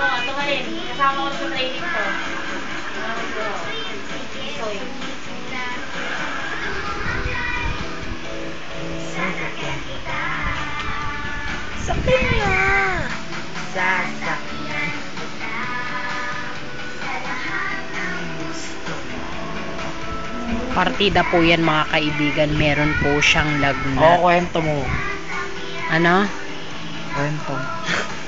mo ng ito ka rin. Kasama ko sa training to. Sige, sundin kita Gusto mo mag-fly, Partida po yan mga kaibigan. Meron po siyang Oo, lagnat. kwento mo. Ano? Kwento.